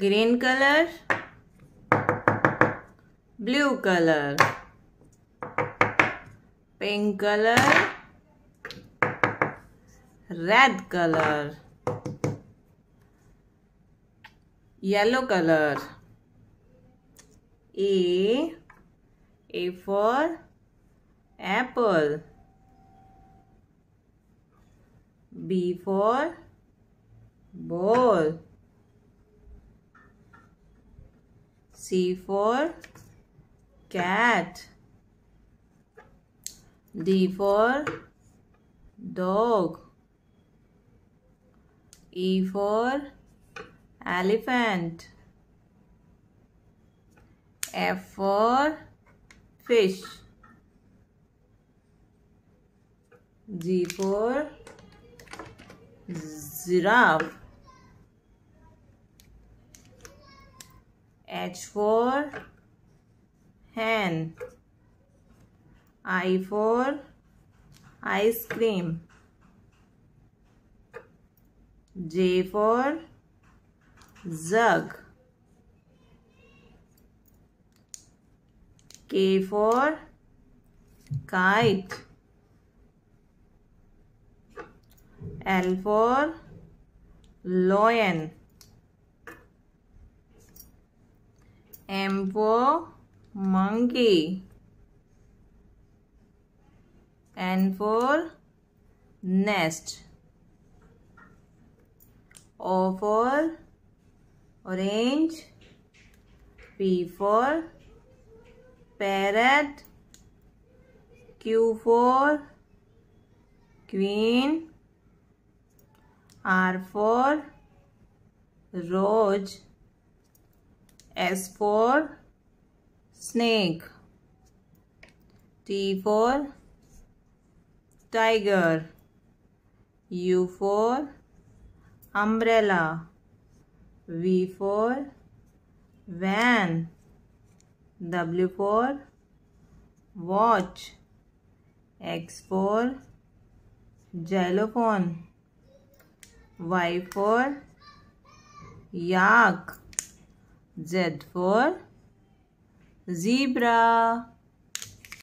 green color blue color pink color red color yellow color a a for apple b for ball C for cat. D for dog. E for elephant. F for fish. G for giraffe. H for hen. I for ice cream. J for jug. K for kite. L for lion. M for monkey. N for nest. O for orange. P for parrot. Q for queen. R for rose. S for snake. T for tiger. U for umbrella. V for van. W for watch. X for xylophone. Y for yak. Z for zebra